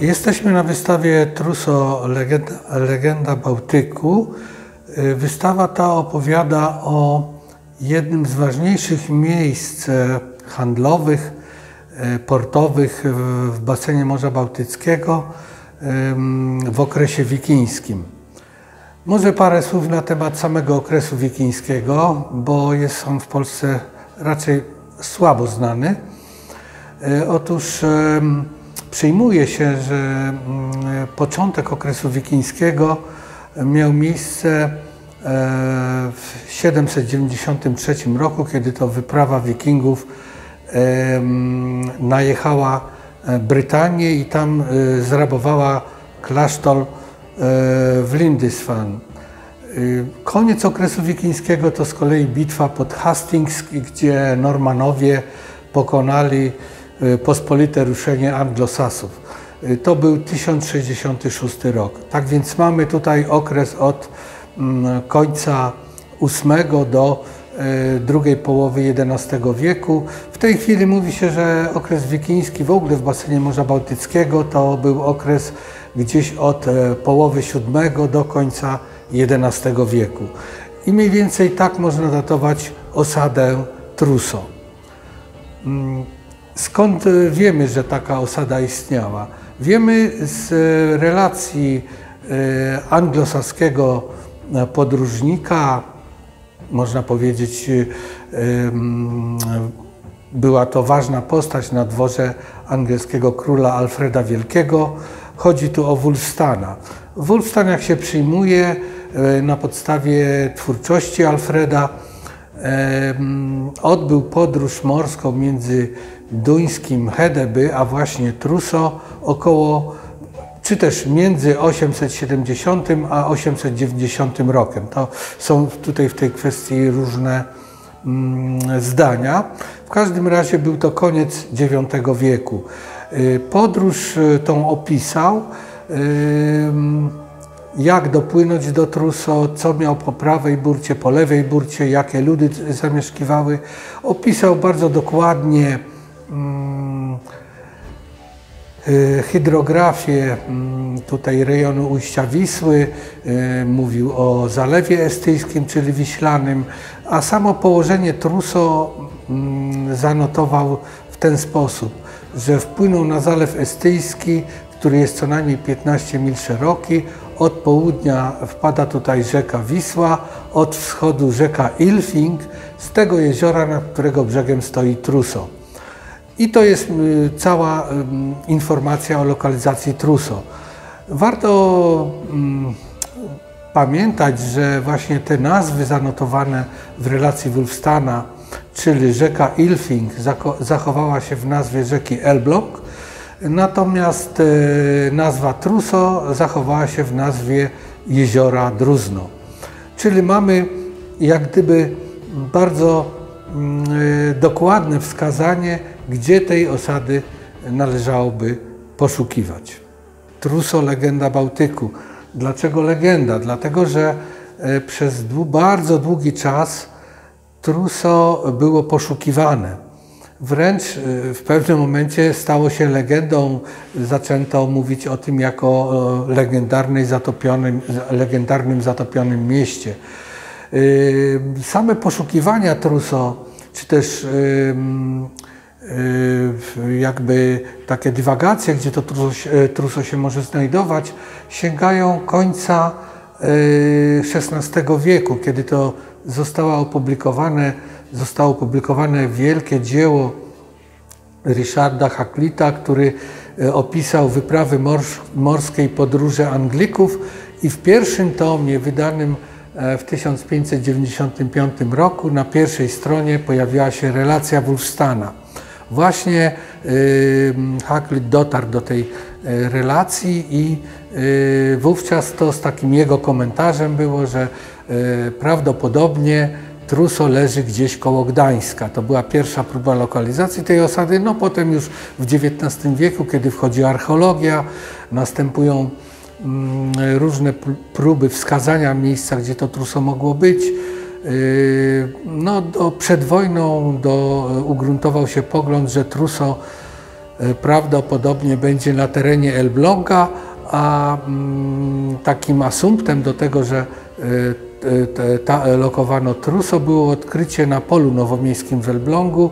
Jesteśmy na wystawie Truso Legenda, Legenda Bałtyku. Y, wystawa ta opowiada o jednym z ważniejszych miejsc e, handlowych, e, portowych w basenie Morza Bałtyckiego w okresie wikińskim. Może parę słów na temat samego okresu wikińskiego, bo jest on w Polsce raczej słabo znany. E, otóż przyjmuje się, że mm, początek okresu wikińskiego miał miejsce e, w 793 roku, kiedy to wyprawa wikingów najechała e, Brytanię i tam zrabowała klasztor w Lindisfarne. Koniec okresu wikińskiego to z kolei bitwa pod Hastings, gdzie Normanowie pokonali pospolite ruszenie anglosasów. Y, to był 1066 rok. Tak więc mamy tutaj okres od mm, końca VIII do y, drugiej połowy XI wieku. W tej chwili mówi się, że okres wikiński w ogóle w basenie Morza Bałtyckiego to był okres gdzieś od połowy VII do końca XI wieku. I mniej więcej tak można datować osadę Truso. Skąd wiemy, że taka osada istniała? Wiemy z relacji e, anglosaskiego podróżnika, można powiedzieć, e, była to ważna postać na dworze angielskiego króla Alfreda Wielkiego. Chodzi tu o Wulstana. Wulstan, jak się przyjmuje, e, na podstawie twórczości Alfreda, odbył podróż morską między duńskim Hedeby, a właśnie Truso około, czy też między 870 a 890 rokiem. To są tutaj w tej kwestii różne mm, zdania. W każdym razie był to koniec IX wieku. Y, podróż y, tą opisał jak dopłynąć do Truso, co miał po prawej burcie, po lewej burcie, jakie ludy zamieszkiwały. Opisał bardzo dokładnie hydrografię hmm, tutaj rejonu ujścia Wisły, y, mówił o Zalewie Estyjskim, czyli Wiślanym, a samo położenie Truso hmm, zanotował w ten sposób, że wpłynął na Zalew Estyjski, który jest co najmniej 15 mil szeroki, od południa wpada tutaj rzeka Wisła, od wschodu rzeka Ilfing, z tego jeziora, nad którego brzegiem stoi Truso. I to jest y, cała informacja o lokalizacji Truso. Warto pamiętać, że właśnie te nazwy zanotowane w relacji Wulfstana, czyli rzeka Ilfing, zachowała się w nazwie rzeki Elbląg, Natomiast e, nazwa Truso zachowała się w nazwie jeziora Druzno. Czyli mamy jak gdyby bardzo mm, dokładne wskazanie, gdzie tej osady należałoby poszukiwać. Truso, legenda Bałtyku. Dlaczego legenda? Dlatego, że e, przez bardzo długi czas Truso było poszukiwane. Wręcz y, w pewnym momencie stało się legendą, zaczęto mówić o tym jako o zatopionym, legendarnym zatopionym mieście. Y, same poszukiwania Truso, czy też jakby takie dywagacje, gdzie to Truso, się może znajdować, sięgają końca XVI wieku, kiedy to zostało opublikowane zostało opublikowane wielkie dzieło Ryszarda Hacklita, który opisał wyprawy mors morskiej podróże Anglików i w pierwszym tomie wydanym e, w 1595 roku na pierwszej stronie pojawiła się relacja Wulfstana. Właśnie Hacklit dotarł do tej e, relacji i wówczas to z takim jego komentarzem było, że prawdopodobnie Truso leży gdzieś koło Gdańska. To była pierwsza próba lokalizacji tej osady. No potem już w XIX wieku, kiedy wchodzi archeologia, następują mm, różne próby wskazania miejsca, gdzie to Truso mogło być. Yy, no, do, przed wojną do, ugruntował się pogląd, że Truso prawdopodobnie będzie na terenie Elbląga, a mm, takim asumptem do tego, że lokowano truso było odkrycie na polu nowomiejskim w Elblągu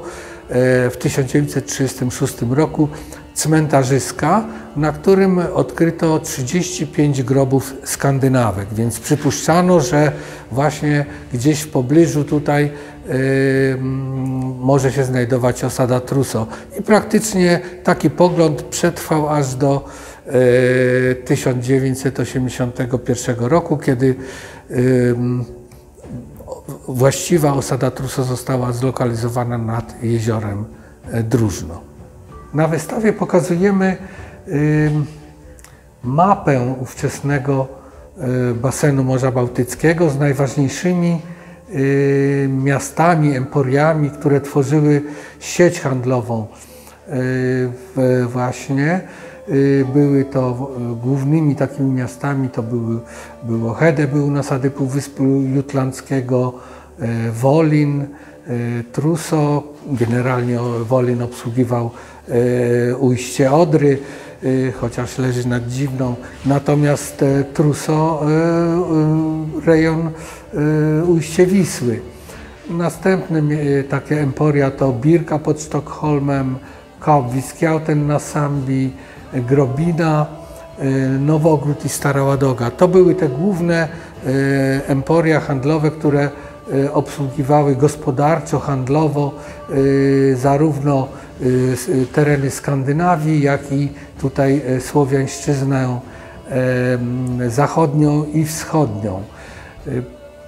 w 1936 roku cmentarzyska, na którym odkryto 35 grobów skandynawek, więc przypuszczano, że właśnie gdzieś w pobliżu tutaj yy, może się znajdować osada Truso. I praktycznie taki pogląd przetrwał aż do yy, 1981 roku, kiedy yy, właściwa osada Truso została zlokalizowana nad jeziorem Drużno. Na wystawie pokazujemy mapę ówczesnego y, basenu Morza Bałtyckiego z najważniejszymi y, miastami, emporiami, które tworzyły sieć handlową y, właśnie. Były to głównymi takimi miastami, to były, było Hede, był nasady Półwyspu Jutlandzkiego, Wolin, Truso, generalnie Wolin obsługiwał E, ujście Odry, e, chociaż leży nad Dziwną. Natomiast e, Truso rejon ujście Wisły. Następne takie emporia to Birka pod Sztokholmem, Kaubwiskiauten na Sambi, Grobina, Nowogród i Stara Ładoga. To były te główne emporia handlowe, które obsługiwały gospodarczo, handlowo zarówno Y, y, tereny Skandynawii, jak i tutaj Słowiańszczyznę zachodnią i wschodnią.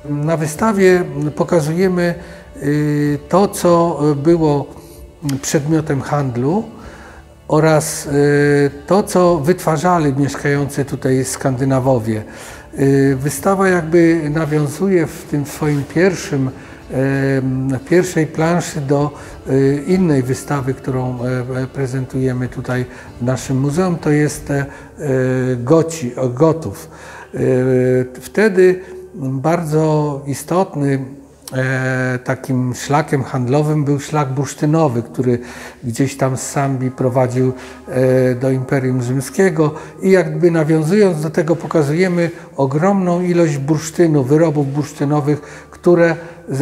Na wystawie pokazujemy to, co było przedmiotem handlu oraz to, co wytwarzali mieszkający tutaj Skandynawowie. Wystawa jakby nawiązuje w tym swoim pierwszym pierwszej planszy do e, innej wystawy, którą e, prezentujemy tutaj w naszym muzeum, to jest e, Goci, Gotów. Wtedy bardzo istotny takim szlakiem handlowym był szlak bursztynowy, który gdzieś tam z Sambi prowadził do Imperium Rzymskiego. I jakby nawiązując do tego pokazujemy ogromną ilość bursztynu, wyrobów bursztynowych, które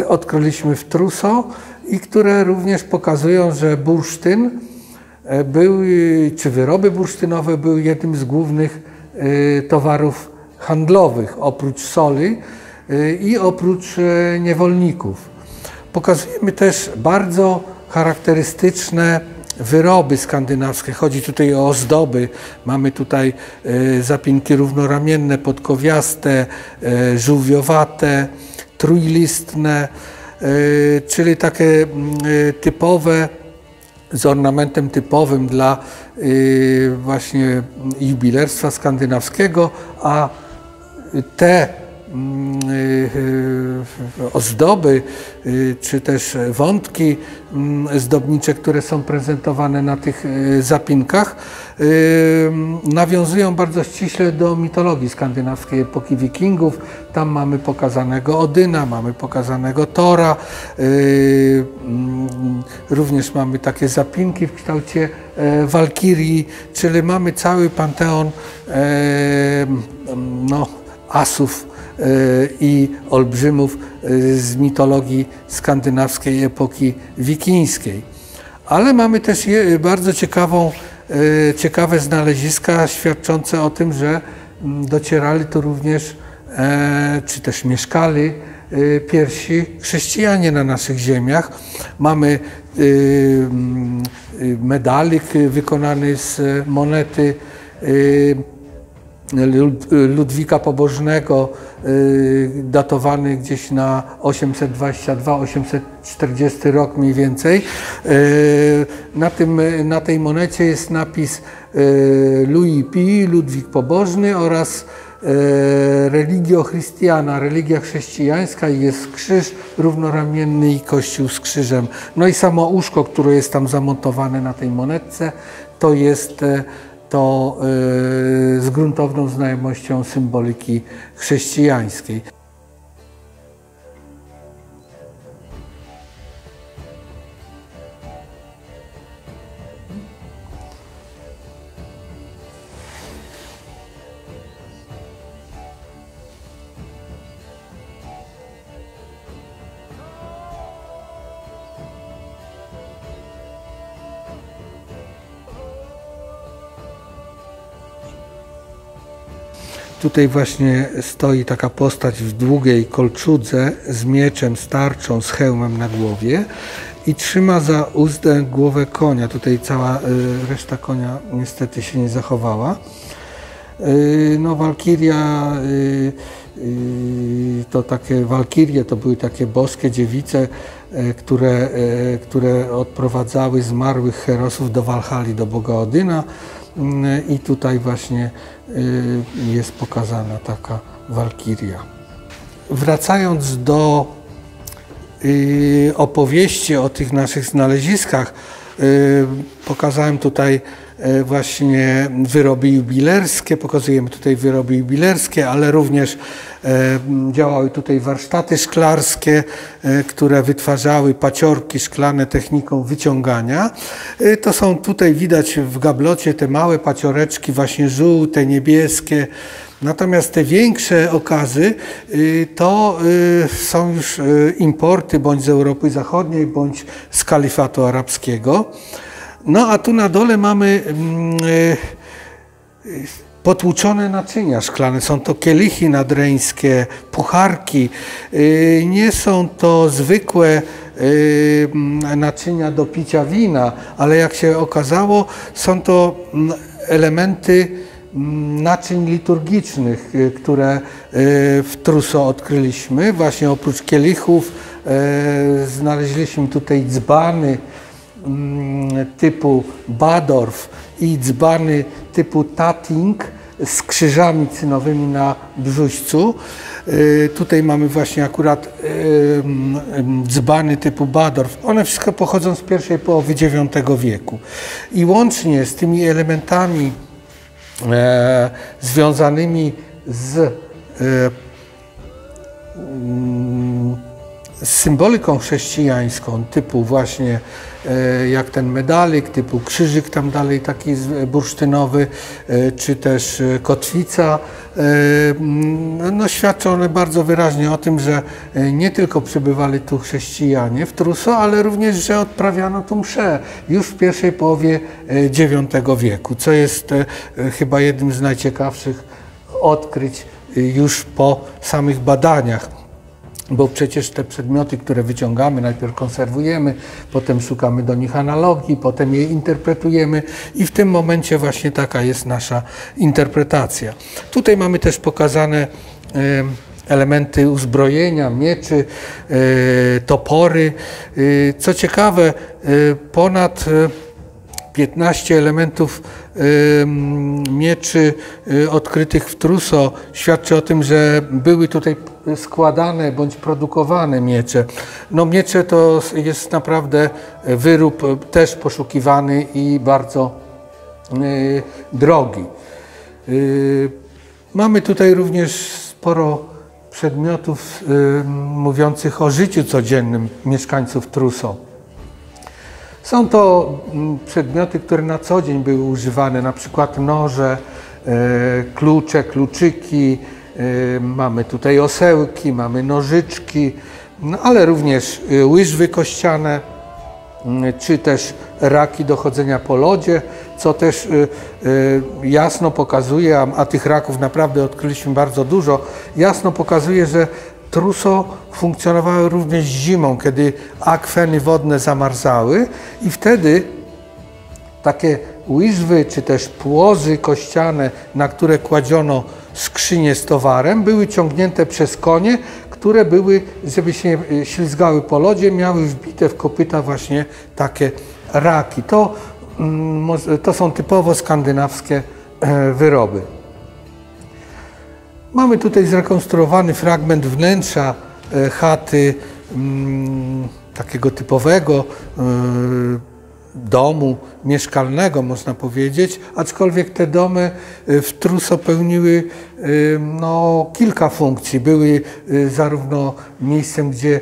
odkryliśmy w Truso i które również pokazują, że bursztyn e, był, czy wyroby bursztynowe były jednym z głównych e, towarów handlowych, oprócz soli. e, i oprócz niewolników. Pokazujemy też bardzo charakterystyczne wyroby skandynawskie. Chodzi tutaj o ozdoby. Mamy tutaj zapinki równoramienne, podkowiaste, żółwiowate, trójlistne, e, czyli takie mm, e, typowe, z ornamentem typowym dla e, właśnie jubilerstwa skandynawskiego, a te mm, ozdoby, czy też wątki mm, zdobnicze, które są prezentowane na tych zapinkach, nawiązują bardzo ściśle do mitologii skandynawskiej epoki wikingów. Tam mamy pokazanego Odyna, mamy pokazanego Tora, również mamy takie zapinki w kształcie e, walkirii, czyli mamy cały panteon no, asów e, i olbrzymów e, z mitologii skandynawskiej epoki wikińskiej. Ale mamy też bardzo ciekawą E, ciekawe znaleziska świadczące o tym, że mm, docierali tu również, e, czy też mieszkali pierwsi chrześcijanie na naszych ziemiach. Mamy mm, medalik wykonany z monety Ludwika Pobożnego, y, datowany gdzieś na 822-840 rok mniej więcej. Y, na, tym, na tej monecie jest napis y, Louis Pi, Ludwik Pobożny oraz religio Christiana, religia chrześcijańska jest krzyż równoramienny i kościół z krzyżem. No i samo łóżko, które jest tam zamontowane na tej monetce, to jest to y, z gruntowną znajomością symboliki chrześcijańskiej. Tutaj właśnie stoi taka postać w długiej kolczudze z mieczem, starczą, z hełmem na głowie i trzyma za uzdę głowę konia. Tutaj cała reszta konia niestety się nie zachowała. No, Walkiria to takie walkirie, to były takie boskie dziewice, które, e, które odprowadzały zmarłych herosów do Walhali, do Boga Odyna mm, i tutaj właśnie e, jest pokazana taka walkiria. Wracając do opowieści o tych naszych znaleziskach, pokazałem tutaj E, właśnie wyroby jubilerskie, pokazujemy tutaj wyroby jubilerskie, ale również e, działały tutaj warsztaty szklarskie, które wytwarzały paciorki szklane techniką wyciągania. To są tutaj widać w gablocie te małe pacioreczki, właśnie żółte, niebieskie. Natomiast te większe okazy to są już importy bądź z Europy Zachodniej, bądź z kalifatu arabskiego. No a tu na dole mamy mm, potłuczone naczynia szklane. Są to kielichy nadreńskie, pucharki. Nie są to zwykłe mm, naczynia do picia wina, ale jak się okazało, są to mm, elementy naczyń liturgicznych, które w Truso odkryliśmy. Właśnie oprócz kielichów znaleźliśmy tutaj dzbany, Mm, typu Badorf i dzbany typu Tating z krzyżami cynowymi na brzuźcu. Y, tutaj mamy właśnie akurat y, mm, dzbany typu Badorf. One wszystko pochodzą z pierwszej połowy IX wieku. I łącznie z tymi elementami związanymi z e, mm, z symboliką chrześcijańską, typu właśnie e, jak ten medalik, typu krzyżyk tam dalej taki bursztynowy, e, czy też e, kotwica, no świadczą one bardzo wyraźnie o tym, że nie tylko przybywali tu chrześcijanie w Truso, ale również, że odprawiano tu mszę już w pierwszej połowie IX wieku, co jest chyba jednym z najciekawszych odkryć już po samych badaniach bo przecież te przedmioty, które wyciągamy, najpierw konserwujemy, potem szukamy do nich analogii, potem je interpretujemy i w tym momencie właśnie taka jest nasza interpretacja. Tutaj mamy też pokazane elementy uzbrojenia, mieczy, e, topory. E, co ciekawe, e, ponad 15 elementów mieczy odkrytych w Truso świadczy o tym, że były tutaj składane bądź produkowane miecze. No miecze to jest naprawdę wyrób też poszukiwany i bardzo y, drogi. Y, mamy tutaj również sporo przedmiotów y, mówiących o życiu codziennym mieszkańców Truso. Są to mm, przedmioty, które na co dzień były używane, na przykład noże, klucze, kluczyki, Y, mamy tutaj osełki, mamy nożyczki, no ale również y, łyżwy kościane, y, czy też raki do chodzenia po lodzie, co też jasno pokazuje, a tych raków naprawdę odkryliśmy bardzo dużo, jasno pokazuje, że truso funkcjonowały również zimą, kiedy akweny wodne zamarzały i wtedy takie łyżwy czy też płozy kościane, na które kładziono skrzynie z towarem, były ciągnięte przez konie, które były, żeby się nie ślizgały po lodzie, miały wbite w kopyta właśnie takie raki. To, mm, to są typowo skandynawskie e, wyroby. Mamy tutaj zrekonstruowany fragment wnętrza e, chaty mm, takiego typowego e, domu mieszkalnego, można powiedzieć, aczkolwiek te domy y, w Truso pełniły y, no, kilka funkcji. Były y, zarówno miejscem, gdzie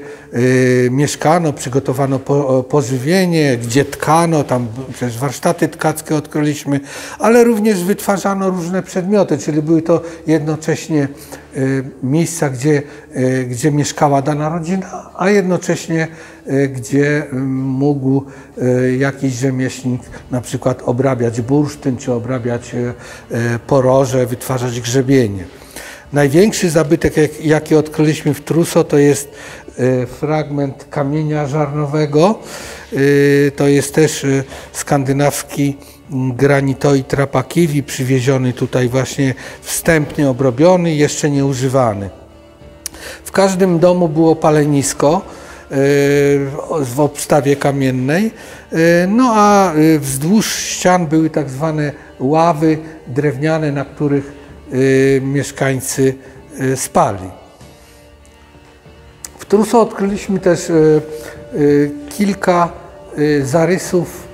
mieszkano, przygotowano pożywienie, gdzie tkano, tam przecież warsztaty tkackie odkryliśmy, ale również wytwarzano różne przedmioty, czyli były to jednocześnie miejsca, gdzie, gdzie mieszkała dana rodzina, a jednocześnie gdzie mógł jakiś rzemieślnik na przykład obrabiać bursztyn, czy obrabiać e, e, poroże, wytwarzać grzebienie. Największy zabytek, jaki odkryliśmy w Truso, to jest fragment kamienia żarnowego. To jest też skandynawski granitoid trapakiwi, przywieziony tutaj właśnie wstępnie obrobiony, jeszcze nieużywany. W każdym domu było palenisko e, w obstawie kamiennej, e, no a e, wzdłuż ścian były tak zwane ławy drewniane, na których mieszkańcy spali. W Truso odkryliśmy też kilka zarysów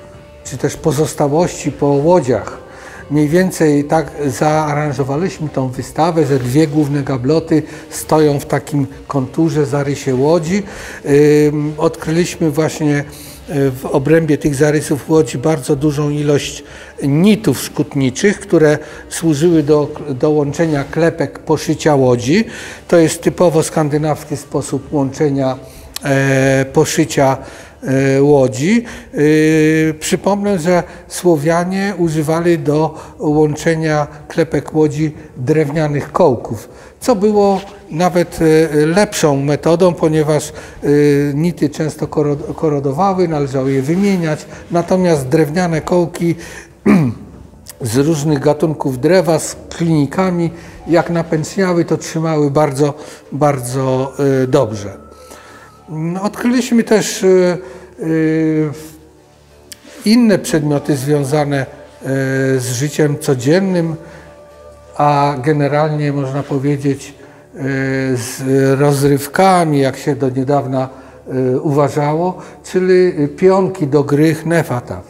czy też pozostałości po łodziach. Mniej więcej tak zaaranżowaliśmy tą wystawę, że dwie główne gabloty stoją w takim konturze, zarysie łodzi. Odkryliśmy właśnie y, w obrębie tych zarysów łodzi bardzo dużą ilość nitów szkutniczych, które służyły do, do łączenia klepek poszycia łodzi. To jest typowo skandynawski sposób łączenia e, poszycia łodzi. E, przypomnę, że Słowianie używali do łączenia klepek łodzi drewnianych kołków, co było nawet e, lepszą metodą, ponieważ nity często korodowały, należało je wymieniać, natomiast drewniane kołki z różnych gatunków drewa, z klinikami, jak napęczniały, to trzymały bardzo, bardzo dobrze. No, odkryliśmy też y, y, inne przedmioty związane y, z życiem codziennym, a generalnie można powiedzieć z rozrywkami, jak się do niedawna uważało, czyli pionki do gry Hnefataw.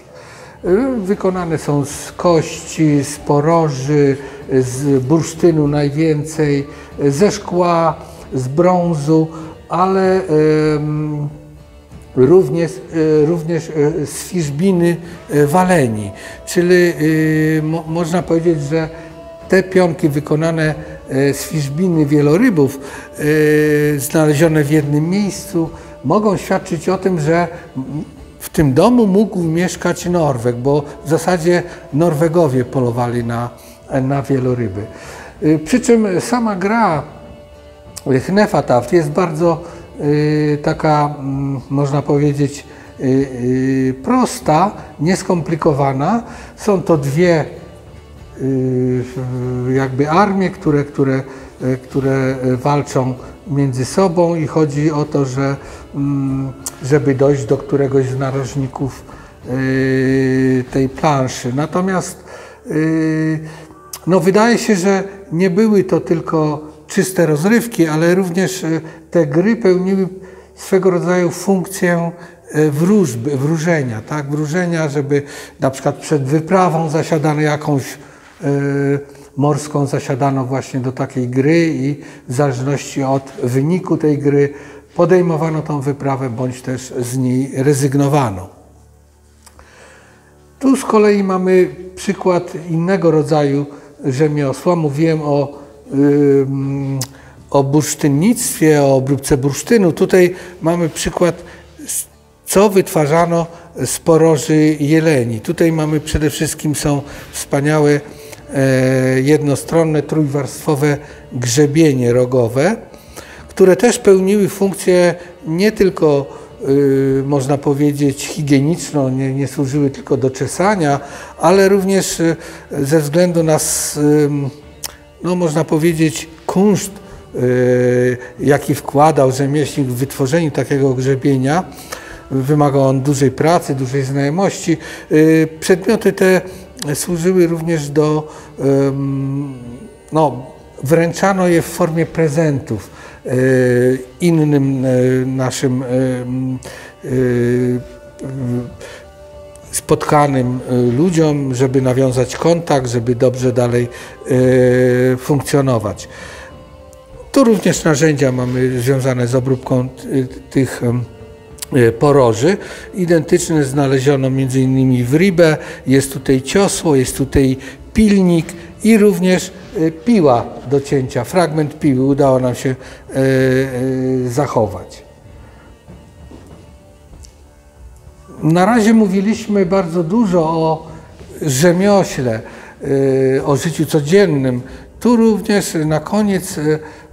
Wykonane są z kości, z poroży, z bursztynu najwięcej, ze szkła, z brązu, ale również, e, również e, z fiszbiny e, waleni. Czyli mo, można powiedzieć, że te pionki wykonane z fiszbiny wielorybów, znalezione w jednym miejscu, mogą świadczyć o tym, że w tym domu mógł mieszkać Norweg, bo w zasadzie Norwegowie polowali na, na wieloryby. Przy czym sama gra Hnefataft jest bardzo y, taka, mm, można powiedzieć, y, y, prosta, nieskomplikowana. Są to dwie jakby armie, które, które, które walczą między sobą i chodzi o to, że mm, żeby dojść do któregoś z narożników tej planszy. Natomiast no, wydaje się, że nie były to tylko czyste rozrywki, ale również e, te gry pełniły swego rodzaju funkcję e, wróżby, wróżenia, tak? Wróżenia, żeby na przykład przed wyprawą zasiadano jakąś y, morską, zasiadano właśnie do takiej gry i w zależności od wyniku tej gry podejmowano tą wyprawę, bądź też z niej rezygnowano. Tu z kolei mamy przykład innego rodzaju rzemiosła. Mówiłem o o bursztynnictwie, o obróbce bursztynu. Tutaj mamy przykład, co wytwarzano z poroży jeleni. Tutaj mamy przede wszystkim są wspaniałe e, jednostronne, trójwarstwowe grzebienie rogowe, które też pełniły funkcję nie tylko y, można powiedzieć higieniczną, nie, nie, służyły tylko do czesania, ale również y, ze względu na no można powiedzieć, kunszt, y, jaki wkładał rzemieślnik w wytworzeniu takiego grzebienia. Wymagał on dużej pracy, dużej znajomości. Y, przedmioty te służyły również do, no, wręczano je w formie prezentów y, innym naszym spotkanym y, ludziom, żeby nawiązać kontakt, żeby dobrze dalej y, funkcjonować. Tu również narzędzia mamy związane z obróbką tych y, poroży. Identyczne znaleziono m.in. w Ribę, jest tutaj ciosło, jest tutaj pilnik i również piła do cięcia. Fragment piły udało nam się zachować. Na razie mówiliśmy bardzo dużo o rzemiośle, y, o życiu codziennym. Tu również na koniec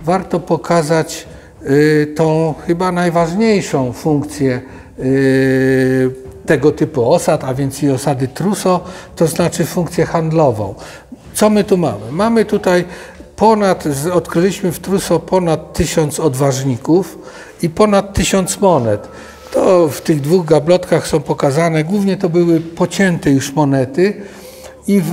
warto pokazać tą chyba najważniejszą funkcję tego typu osad, a więc i osady Truso, to znaczy funkcję handlową. Co my tu mamy? Mamy tutaj ponad, odkryliśmy w Truso ponad tysiąc odważników i ponad tysiąc monet. To w tych dwóch gablotkach są pokazane, głównie to były pocięte już monety i w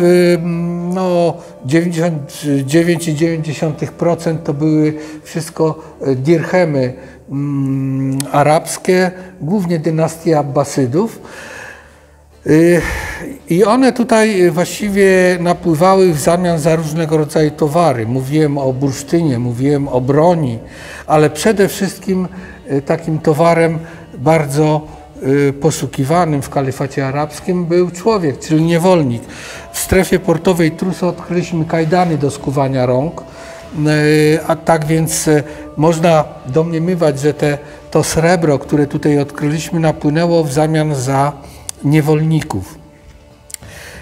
no, 99,9% to były wszystko dirhemy mm, arabskie, głównie dynastii Abbasydów. Y, I one tutaj właściwie napływały w zamian za różnego rodzaju towary. Mówiłem o bursztynie, mówiłem o broni, ale przede wszystkim y, takim towarem bardzo y, poszukiwanym w kalifacie arabskim był człowiek, czyli niewolnik. W strefie portowej Truso odkryliśmy kajdany do skuwania rąk, a tak więc można domniemywać, że te, to srebro, które tutaj odkryliśmy, napłynęło w zamian za niewolników.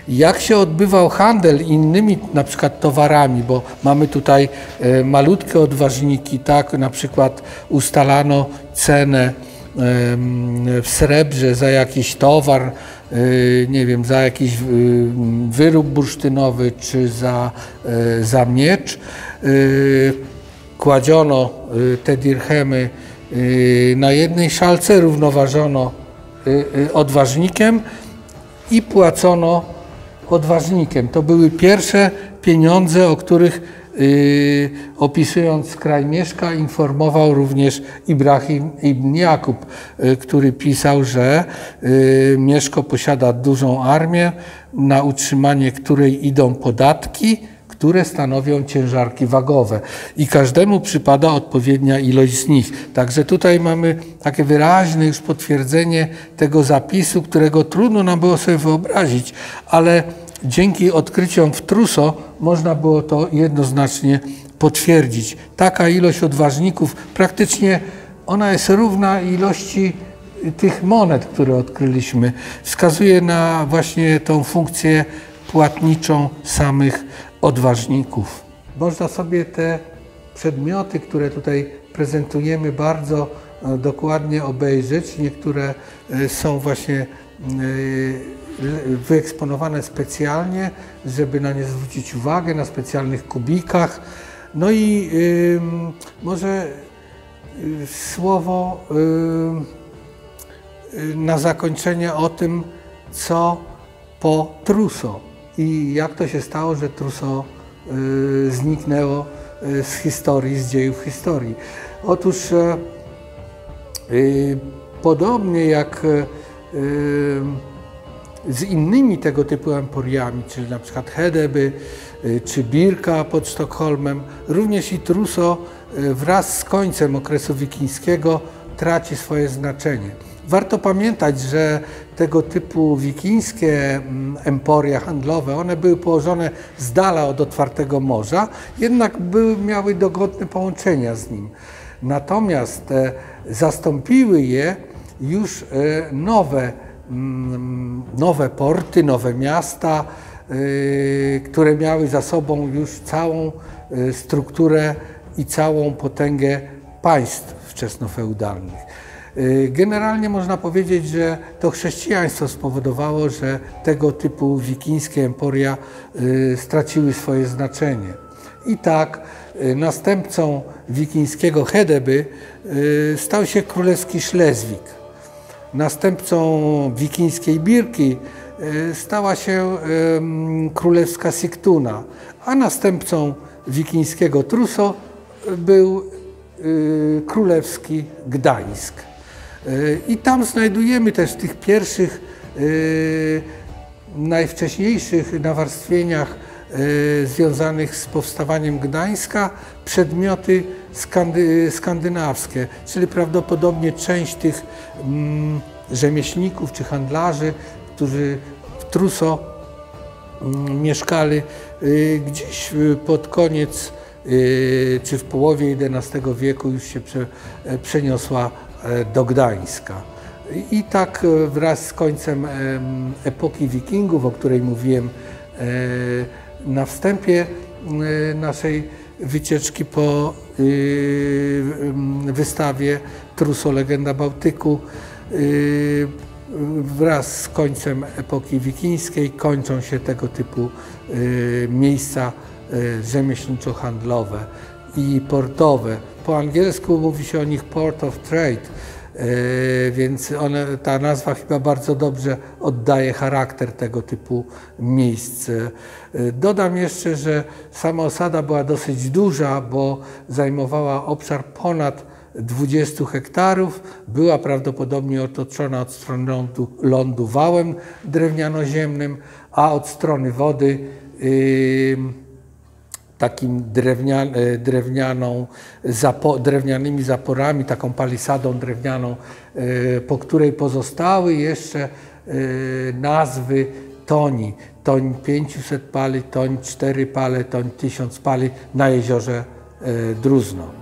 Jak się odbywał handel innymi na przykład towarami, bo mamy tutaj malutkie odważniki, tak, na przykład ustalano cenę w srebrze za jakiś towar, e, nie wiem, za jakiś e, wyrób bursztynowy czy za, za miecz. Kładziono te dirhemy na jednej szalce, równoważono Y, y, odważnikiem i płacono odważnikiem. To były pierwsze pieniądze, o których y, opisując kraj Mieszka informował również Ibrahim ibn Jakub, który pisał, że Mieszko posiada dużą armię, na utrzymanie której idą podatki, które stanowią ciężarki wagowe i każdemu przypada odpowiednia ilość z nich. Także tutaj mamy takie wyraźne już potwierdzenie tego zapisu, którego trudno nam było sobie wyobrazić, ale dzięki odkryciom w Truso można było to jednoznacznie potwierdzić. Taka ilość odważników, praktycznie ona jest równa ilości tych monet, które odkryliśmy. Wskazuje na właśnie tą funkcję płatniczą samych odważników. Można sobie te przedmioty, które tutaj prezentujemy, bardzo e, dokładnie obejrzeć. Niektóre e, są właśnie e, wyeksponowane specjalnie, żeby na nie zwrócić uwagę, na specjalnych kubikach. No i może słowo na zakończenie o tym, co po Truso i jak to się stało, że Trousseau y, zniknęło y, z historii, z dziejów historii. Otóż e, y, podobnie jak z innymi tego typu emporiami, czyli na przykład Hedeby czy Birka pod Sztokholmem, również i Trousseau wraz z końcem okresu wikińskiego traci swoje znaczenie. Warto pamiętać, że tego typu wikińskie mm, emporia handlowe, one były położone z dala od otwartego morza, jednak były, miały dogodne połączenia z nim. Natomiast e, zastąpiły je już e, nowe, nowe porty, nowe miasta, e, które miały za sobą już całą strukturę i całą potęgę państw wczesnofeudalnych. Y, generalnie można powiedzieć, że to chrześcijaństwo spowodowało, że tego typu wikińskie emporia y, straciły swoje znaczenie. I tak y, następcą wikińskiego Hedeby stał się królewski Szlezwik. Następcą wikińskiej Birki stała się królewska Siktuna, a następcą wikińskiego Truso był królewski Gdańsk. I tam znajdujemy też w tych pierwszych, e, najwcześniejszych nawarstwieniach e, związanych z powstawaniem Gdańska przedmioty skandy, skandynawskie, czyli prawdopodobnie część tych mm, rzemieślników czy handlarzy, którzy w Truso mm, mieszkali e, gdzieś pod koniec czy w połowie XI wieku już się przeniosła E, do Gdańska. I tak e, wraz z końcem epoki wikingów, o której mówiłem e, na wstępie, y, naszej wycieczki po y, wystawie Truso Legenda Bałtyku. Y, Wraz z końcem epoki wikińskiej kończą się tego typu y, miejsca y, rzemieślniczo-handlowe i portowe. Po angielsku mówi się o nich Port of Trade, y, więc one, ta nazwa chyba bardzo dobrze oddaje charakter tego typu miejsc. Y, Dodam jeszcze, że sama osada była dosyć duża, bo zajmowała obszar ponad 20 hektarów. Była prawdopodobnie otoczona od strony lądu, lądu wałem drewnianoziemnym, a od strony wody yy, takim e, drewnianą, zapo, drewnianymi zaporami, taką palisadą drewnianą, yy, po której pozostały jeszcze yy, nazwy toni. Toń 500 pali, toń 4 pale, toń 1000 pali na jeziorze Druzno.